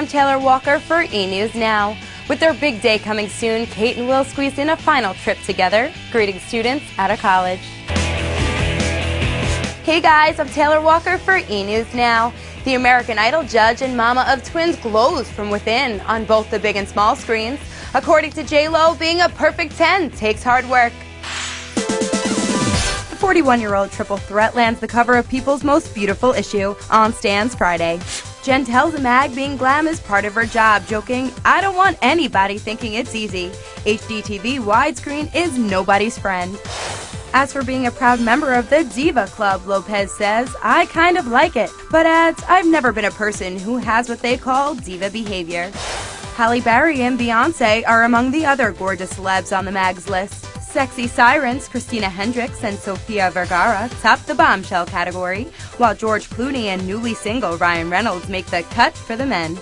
I'm Taylor Walker for E! News Now. With their big day coming soon, Kate and Will squeezed in a final trip together, greeting students at a college. Hey guys, I'm Taylor Walker for E! News Now. The American Idol judge and mama of twins glows from within on both the big and small screens. According to J-Lo, being a perfect 10 takes hard work. The 41-year-old triple threat lands the cover of People's Most Beautiful issue on Stands Friday. Jen tells the mag being glam is part of her job, joking, I don't want anybody thinking it's easy. HDTV widescreen is nobody's friend. As for being a proud member of the Diva Club, Lopez says, I kind of like it, but adds, I've never been a person who has what they call diva behavior. Halle Berry and Beyonce are among the other gorgeous celebs on the mag's list. Sexy sirens Christina Hendricks and Sofia Vergara top the bombshell category, while George Clooney and newly single Ryan Reynolds make the cut for the men.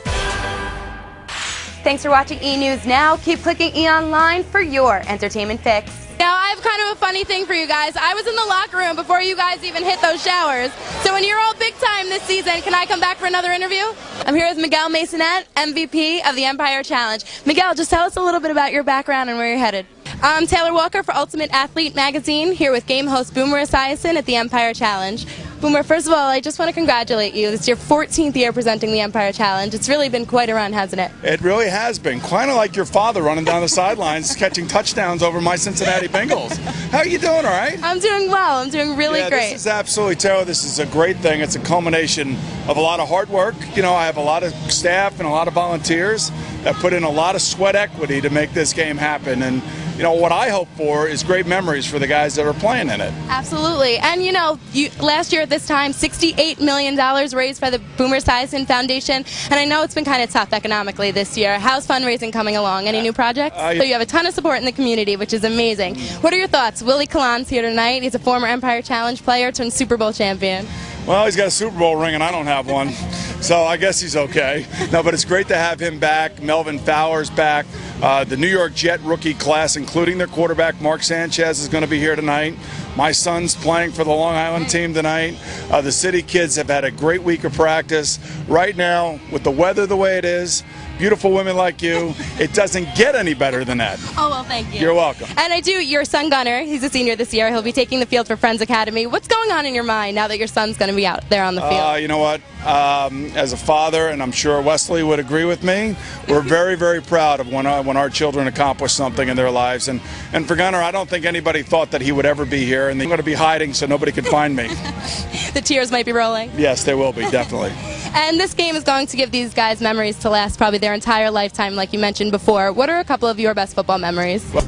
Thanks for watching E! News Now. Keep clicking E! Online for your entertainment fix. Now, I have kind of a funny thing for you guys. I was in the locker room before you guys even hit those showers. So when you're all big time this season, can I come back for another interview? I'm here with Miguel Masonette, MVP of the Empire Challenge. Miguel, just tell us a little bit about your background and where you're headed. I'm Taylor Walker for Ultimate Athlete Magazine, here with game host Boomer Esiason at the Empire Challenge. Boomer, first of all, I just want to congratulate you. It's your 14th year presenting the Empire Challenge. It's really been quite a run, hasn't it? It really has been. Kind of like your father running down the sidelines, catching touchdowns over my Cincinnati Bengals. How are you doing, all right? I'm doing well. I'm doing really yeah, great. This is absolutely Taylor. This is a great thing. It's a culmination of a lot of hard work. You know, I have a lot of staff and a lot of volunteers that put in a lot of sweat equity to make this game happen. And you know, what I hope for is great memories for the guys that are playing in it. Absolutely. And, you know, you, last year at this time, $68 million raised by the Boomer Esiason Foundation. And I know it's been kind of tough economically this year. How's fundraising coming along? Any new projects? Uh, so you have a ton of support in the community, which is amazing. What are your thoughts? Willie Colon's here tonight. He's a former Empire Challenge player turned Super Bowl champion. Well, he's got a Super Bowl ring and I don't have one. So I guess he's okay. No, but it's great to have him back. Melvin Fowler's back. Uh, the New York Jet rookie class, including their quarterback Mark Sanchez, is going to be here tonight. My son's playing for the Long Island team tonight. Uh, the city kids have had a great week of practice. Right now, with the weather the way it is, beautiful women like you, it doesn't get any better than that. Oh, well, thank you. You're welcome. And I do, your son Gunner, he's a senior this year. He'll be taking the field for Friends Academy. What's going on in your mind now that your son's going to be out there on the field? Uh, you know what? Um, as a father, and I'm sure Wesley would agree with me, we're very, very proud of when our, when our children accomplish something in their lives. And, and for Gunner, I don't think anybody thought that he would ever be here, and I'm going to be hiding so nobody could find me. the tears might be rolling. Yes, they will be, definitely. And this game is going to give these guys memories to last probably their entire lifetime, like you mentioned before. What are a couple of your best football memories? Well,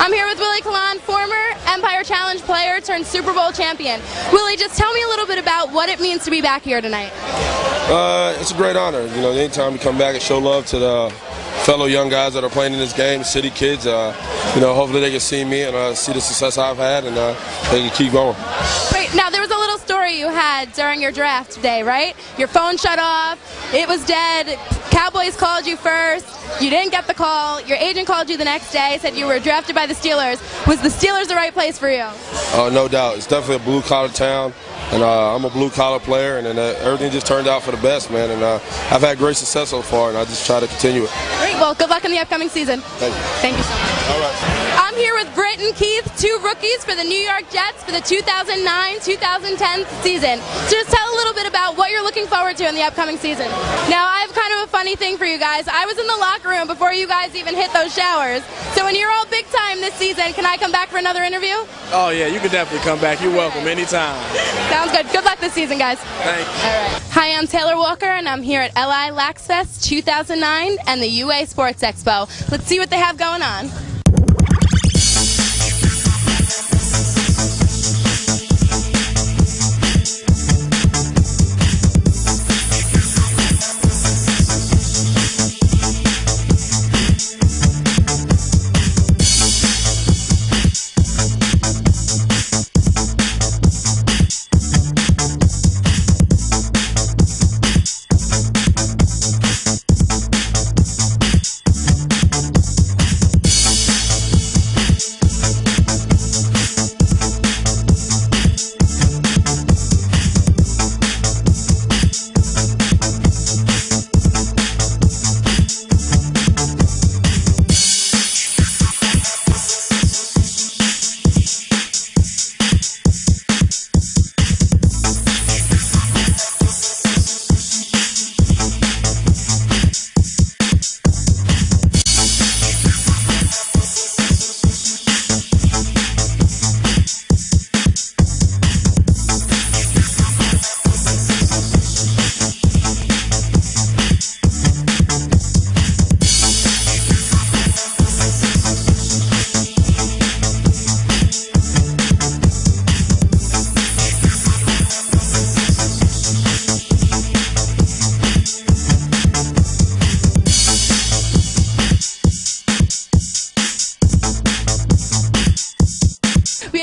I'm here with Willie Colon, former Empire Challenge player turned Super Bowl champion. Willie, just tell me a little bit about what it means to be back here tonight. Uh, it's a great honor. You know, anytime we come back and show love to the fellow young guys that are playing in this game, city kids, uh, you know, hopefully they can see me and uh, see the success I've had and uh, they can keep going. Great. Now, story you had during your draft day, right? Your phone shut off, it was dead, Cowboys called you first, you didn't get the call, your agent called you the next day, said you were drafted by the Steelers. Was the Steelers the right place for you? Uh, no doubt. It's definitely a blue collar town. And uh, I'm a blue collar player, and, and uh, everything just turned out for the best, man. And uh, I've had great success so far, and I just try to continue it. Great. Well, good luck in the upcoming season. Thank you. Thank you so much. All right. With Britt and Keith, two rookies for the New York Jets for the 2009-2010 season. So just tell a little bit about what you're looking forward to in the upcoming season. Now, I have kind of a funny thing for you guys. I was in the locker room before you guys even hit those showers. So when you're all big time this season, can I come back for another interview? Oh yeah, you can definitely come back. You're welcome anytime. Sounds good. Good luck this season, guys. Thank you. All right. Hi, I'm Taylor Walker, and I'm here at LI Lax Fest 2009 and the UA Sports Expo. Let's see what they have going on.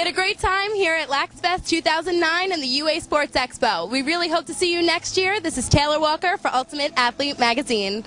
Had a great time here at LaxFest 2009 and the UA Sports Expo. We really hope to see you next year. This is Taylor Walker for Ultimate Athlete Magazine.